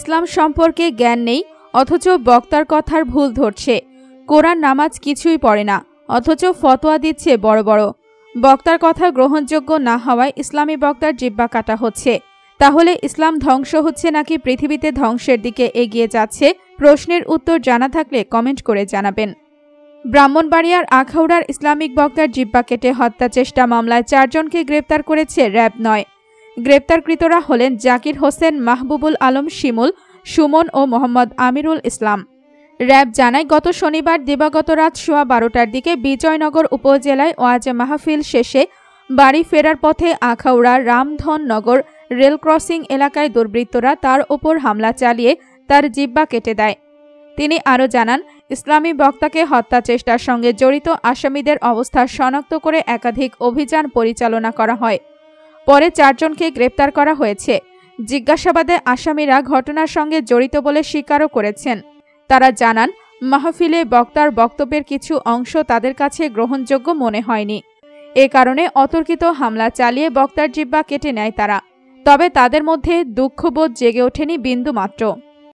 ইসলাম সম্পর্কে জ্ঞান নেই, অথচ বক্তার কথার ভুল ধরছে। কোরআন নামাজ কিছুই পড়ে না, অথচ ফতোয়া দিচ্ছে বড় বড়। বক্তার কথা গ্রহণযোগ্য না হওয়ায় ইসলামী বক্তার জিব্বা কাটা হচ্ছে। তাহলে ইসলাম ধ্বংস হচ্ছে নাকি পৃথিবীতে ধ্বংসের দিকে এগিয়ে যাচ্ছে? প্রশ্নের উত্তর জানা থাকলে কমেন্ট করে জানাবেন। ব্রাহ্মণবাড়িয়ার আখাউড়ার ইসলামিক বক্তার জিব্বা কেটে হত্যা চেষ্টা মামলায় চারজনকে গ্রেপ্তার করেছে র্যাব নয়। গ্রেপ্তারকৃতরা হলেন জাকির হোসেন, মাহবুবুল আলম শিমুল, সুমন ও মোহাম্মদ আমিরুল ইসলাম। র্যাব জানায়, গত শনিবার দিবাগত রাত সোয়া বারোটার দিকে বিজয়নগর উপজেলায় ওয়াজ মাহফিল শেষে বাড়ি ফেরার পথে আখাউড়া রামধন নগর রেল ক্রসিং এলাকায় দুর্বৃত্তরা তার ওপর হামলা চালিয়ে তার জিব্বা কেটে দেয়। তিনি আরও জানান, ইসলামী বক্তাকে হত্যা চেষ্টার সঙ্গে জড়িত আসামিদের অবস্থা শনাক্ত করে একাধিক অভিযান পরিচালনা করা হয়। পরে চারজনকে গ্রেপ্তার করা হয়েছে। জিজ্ঞাসাবাদে আসামিরা ঘটনার সঙ্গে জড়িত বলে স্বীকারও করেছেন। তারা জানান, মাহফিলে বক্তার বক্তব্যের কিছু অংশ তাদের কাছে গ্রহণযোগ্য মনে হয়নি। এ কারণে অতর্কিত হামলা চালিয়ে বক্তার জিব্বা কেটে নেয় তারা। তবে তাদের মধ্যে দুঃখবোধ জেগে ওঠেনি বিন্দুমাত্র।